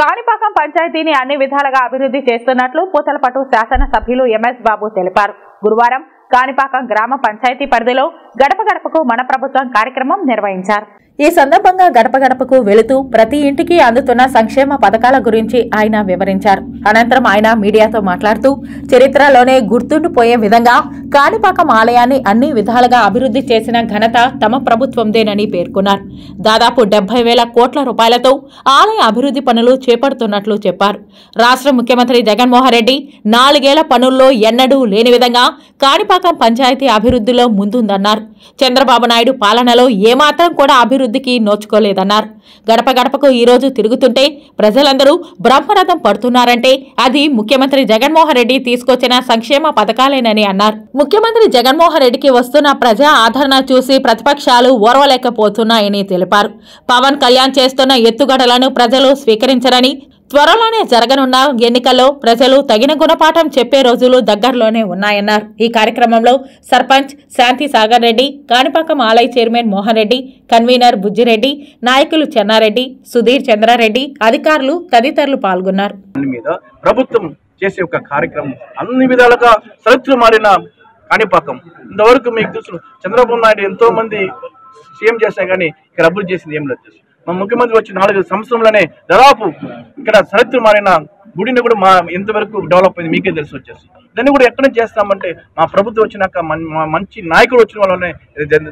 కాణిపాకం పంచాయతీని అన్ని విధాలుగా అభివృద్ధి చేస్తున్నట్లు పూతలపట్టు శాసనసభ్యులు ఎంఎస్ బాబు తెలిపారు. గురువారం కాణిపాకం గ్రామ పంచాయతీ పరిధిలో గడప గడపకు మన ప్రభుత్వం కార్యక్రమం నిర్వహించారు. ఈ సందర్భంగా గడప గడపకు వెళుతూ ప్రతి ఇంటికి అందుతున్న సంక్షేమ పథకాల గురించి ఆయన వివరించారు. అనంతరం ఆయన మీడియాతో మాట్లాడుతూ చరిత్రలోనే గుర్తుండిపోయే విధంగా కాణిపాకం ఆలయాన్ని అన్ని విధాలుగా అభివృద్ధి చేసిన ఘనత తమ ప్రభుత్వందేనని పేర్కొన్నారు. దాదాపు డెబ్బై వేల కోట్ల రూపాయలతో ఆలయ అభివృద్ధి పనులు చేపడుతున్నట్లు చెప్పారు. రాష్ట్ర ముఖ్యమంత్రి జగన్మోహన్ రెడ్డి నాలుగేళ్ళ పనుల్లో ఎన్నడూ లేని విధంగా కాణిపాకం పంచాయతీ అభివృద్ధిలో ముందుందన్నారు. చంద్రబాబు నాయుడు పాలనలో ఏమాత్రం కూడా అభివృద్ధి అభివృద్ధికి నోచుకోలేదన్నారు. గడప గడపకు ఈ రోజు తిరుగుతుంటే ప్రజలందరూ బ్రహ్మరథం పడుతున్నారంటే అది ముఖ్యమంత్రి జగన్మోహన్ రెడ్డి తీసుకొచ్చిన సంక్షేమ పథకాలేనని అన్నారు. ముఖ్యమంత్రి జగన్మోహన్ రెడ్డికి వస్తున్న ప్రజా ఆదరణ చూసి ప్రతిపక్షాలు ఓర్వలేకపోతున్నాయని తెలిపారు. పవన్ కళ్యాణ్ చేస్తున్న ఎత్తుగడలను ప్రజలు స్వీకరించరని త్వరలోనే జరగనున్న ఎన్నికల్లో ప్రజలు తగిన గుణపాఠం చెప్పే రోజులు దగ్గరలోనే ఉన్నాయన్నారు. ఈ కార్యక్రమంలో సర్పంచ్ శాంతి సాగర్ రెడ్డి కాణిపాకం ఆలయ చైర్మన్ మోహన్ రెడ్డి కన్వీనర్ బుజ్జిరెడ్డి నాయకులు చెన్నారెడ్డి సుధీర్ చంద్రారెడ్డి అధికారులు తదితరులు పాల్గొన్నారు. దాని మీద ప్రభుత్వం చేసే ఒక కార్యక్రమం అన్ని విధాలుగా చరిత్ర మారిన కాణిపాకం. ఇంతవరకు మీకు తెలుసు చంద్రబాబు నాయుడు ఎంతో మంది సీఎం చేశా కానీ ఇక్కడ అభివృద్ధి చేసింది ఏం లేదు మా ముఖ్యమంత్రి వచ్చి నాలుగు సంవత్సరంలోనే దాదాపు ఇక్కడ చరిత్ర మారిన గుడిని కూడా మా ఎంతవరకు డెవలప్ అయింది. మీకే తెలిసి వచ్చేసి. దాన్ని కూడా ఎక్కడ చేస్తామంటే మా ప్రభుత్వం వచ్చినాక మా మంచి నాయకుడు వచ్చిన వాళ్ళనే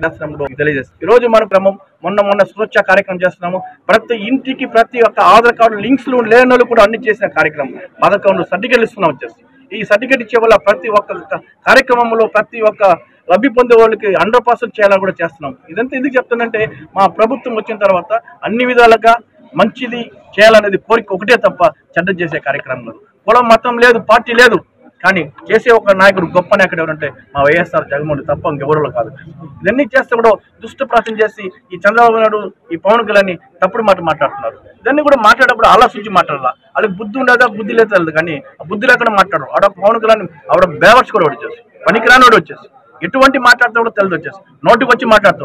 దర్శనంలో తెలియజేస్తాం. ఈ రోజు మన క్రమం మొన్న మొన్న సురక్ష కార్యక్రమం చేస్తున్నాము. ప్రతి ఇంటికి ప్రతి ఒక్క ఆధార్ కార్డు లింక్స్ లేని వాళ్ళు కూడా అన్ని చేసిన కార్యక్రమం. పథకంలో సర్టిఫికేట్ ఇస్తున్నాం వచ్చేసి. ఈ సర్టిఫికేట్ ఇచ్చే వల్ల ప్రతి ఒక్క కార్యక్రమంలో ప్రతి ఒక్క లబ్ధి పొందే వాళ్ళకి హండ్రెడ్ పర్సెంట్ చేయాలని కూడా చేస్తున్నాం. ఇదంతా ఎందుకు చెప్తుందంటే మా ప్రభుత్వం వచ్చిన తర్వాత అన్ని విధాలుగా మంచిది చేయాలనేది కోరిక ఒకటే తప్ప చెడ్డ చేసే కార్యక్రమంలో కులం మతం లేదు పార్టీ లేదు. కానీ చేసే ఒక నాయకుడు గొప్ప నాయకుడు ఎవరంటే మా వైఎస్ఆర్ జగన్మోహన్ తప్ప ఇంకెవరో కాదు. ఇవన్నీ చేస్తే కూడా దుష్ట ప్రాసం చేసి ఈ చంద్రబాబు నాయుడు ఈ పవన్ కళ్యాణ్ తప్పుడు మాట మాట్లాడుతున్నారు. ఇవన్నీ కూడా మాట్లాడేటప్పుడు ఆలోచించి మాట్లాడాలా? వాళ్ళకి బుద్ధి ఉండదా? బుద్ధి లేదు. కానీ ఆ బుద్ధి లేకుండా మాట్లాడరు. ఆడ పవన్ కళ్యాణ్ ఆవిడ బేవర్స్ కూడా వచ్చేసి పనికిరాని వాడు వచ్చేసి. ఎటువంటి మాట్లాడతా కూడా తెలియదు వచ్చేసి. నోటికి వచ్చి మాట్లాడతాడు.